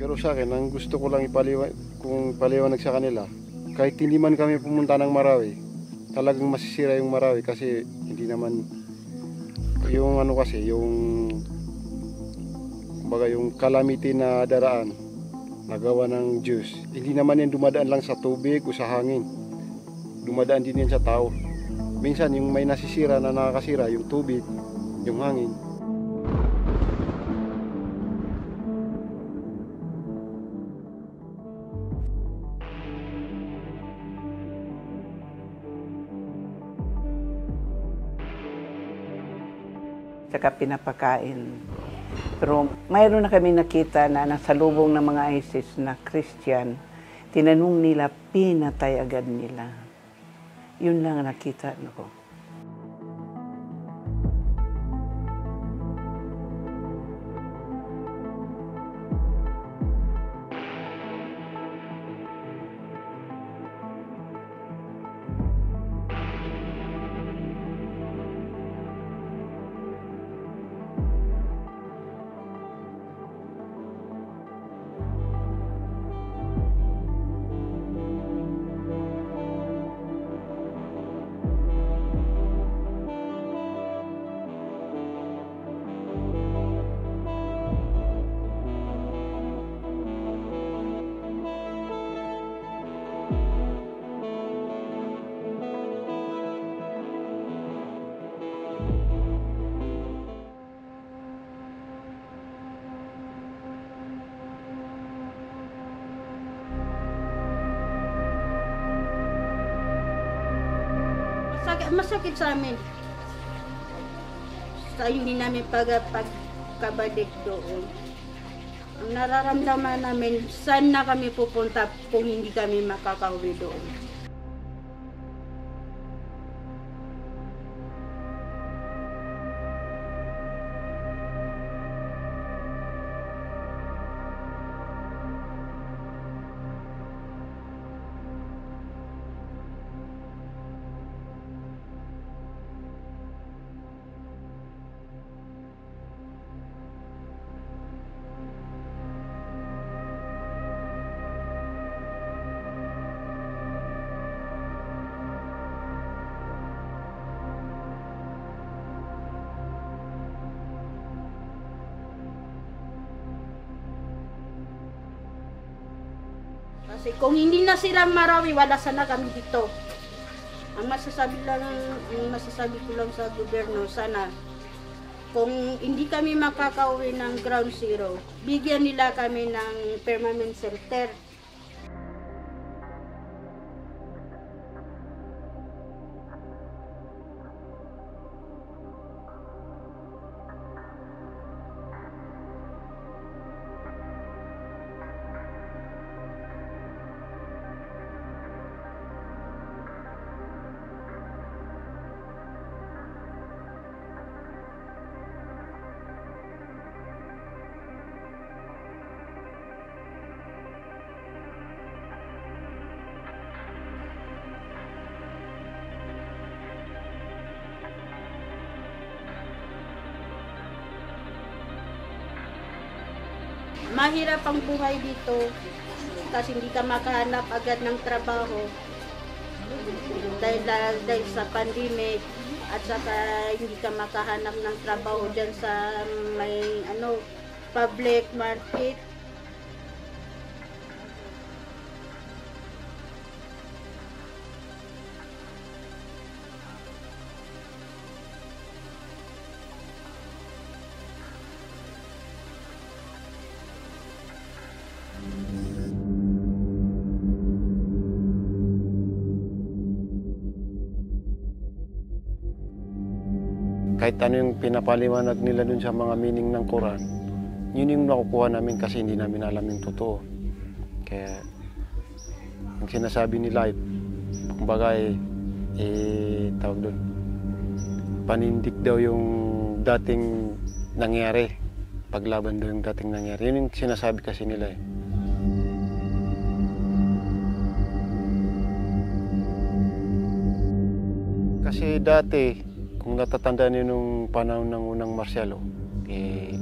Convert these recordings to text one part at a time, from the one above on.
Pero sa akin, ang gusto ko lang ipaliwan, kung paliwanag sa kanila, kahit hindi man kami pumunta ng Marawi, talagang masisira yung Marawi kasi hindi naman yung ano kasi, yung kumbaga yung calamity na daraan nagawa ng Diyos. Hindi naman yan dumadaan lang sa tubig o sa hangin. Dumadaan din yan sa tao. Minsan yung may nasisira na nakakasira, yung tubig, yung hangin. Tsaka pinapakain. Pero mayroon na kami nakita na nasa lubong ng mga ISIS na Christian, tinanong nila, pinatay agad nila. Yun lang ang nakita ko. Masakit, masakit sa amin. Sa hindi namin pag, pagkabalik doon. Ang nararamdaman namin, saan na kami pupunta kung hindi kami makakauwi doon. Kasi kung hindi na sila marawi, wala sana kami dito. Ang masasabi lang, ang masasabi ko lang sa gobyerno, sana kung hindi kami makakauwi ng ground zero, bigyan nila kami ng permanent shelter. Mahirap ang buhay dito kasi hindi ka makahanap agad ng trabaho. Dahil, dahil, dahil sa pandemic at saka hindi ka makahanap ng trabaho dyan sa may ano public market kahit ano yung pinapaliwanag nila dun sa mga meaning ng Quran, yun yung nakukuha namin kasi hindi namin alam yung totoo. Kaya, ang sinasabi nila, eh, kumbaga eh, eh, tawag doon, panindik daw yung dating nangyari. Paglaban daw yung dating nangyari. Yun yung sinasabi kasi nila eh. Kasi dati, kung natatandaan niyo nung panahon ng unang Marcialo, eh,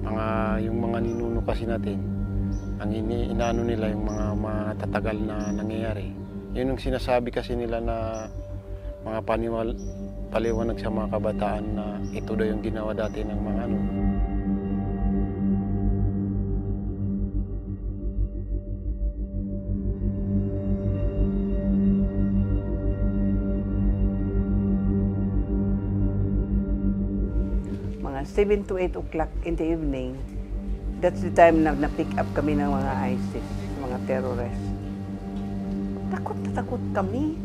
mga, yung mga ninuno kasi natin, ang ini inaano nila yung mga matatagal na nangyayari. Yun yung sinasabi kasi nila na mga paniwal, paliwanag sa mga kabataan na ito daw yung ginawa dati ng mga ano. 7 to 8 o'clock in the evening, that's the time na na-pick up kami ng mga ISIS, mga terrorists. Takot na takot kami.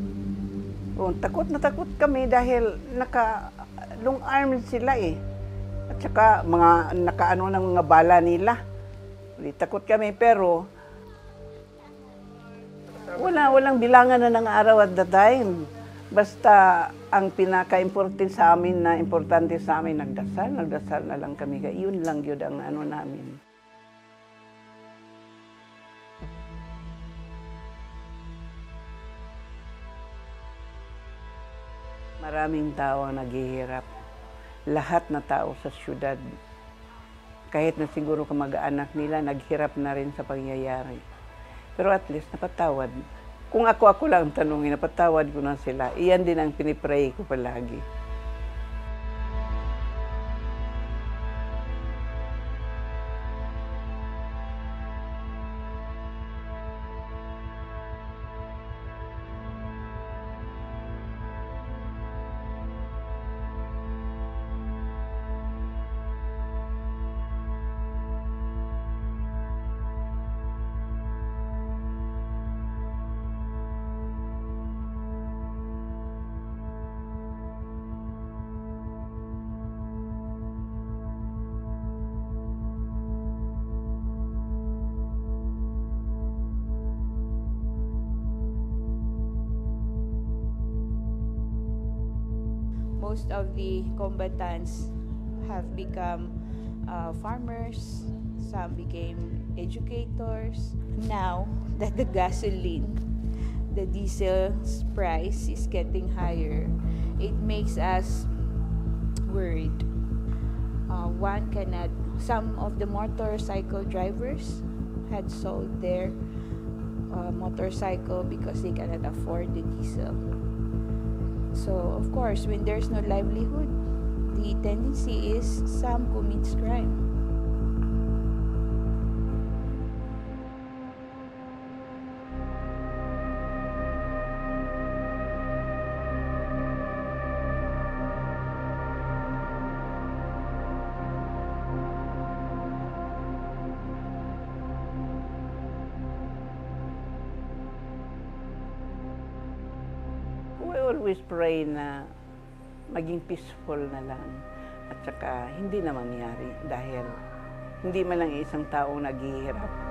Oh, takot na takot kami dahil naka long arm sila eh. At saka mga nakaano ng mga bala nila. Di takot kami pero wala walang bilangan na ng araw at the time. Basta ang pinaka-importante sa amin na importante sa amin nagdasal, nagdasal na lang kami. Yun lang yun ang ano namin. Maraming tao ang naghihirap. Lahat na tao sa syudad. Kahit na siguro kamag-anak nila, naghirap na rin sa pangyayari. Pero at least napatawad. Kung ako-ako lang ang tanungin, napatawad ko na sila. Iyan din ang pinipray ko palagi. Most of the combatants have become uh, farmers, some became educators. Now that the gasoline, the diesel's price is getting higher, it makes us worried. Uh, one cannot, some of the motorcycle drivers had sold their uh, motorcycle because they cannot afford the diesel. So, of course, when there's no livelihood, the tendency is some commits crime. Always pray na maging peaceful na lang. At saka hindi na mangyari dahil hindi man lang isang tao naghihirap.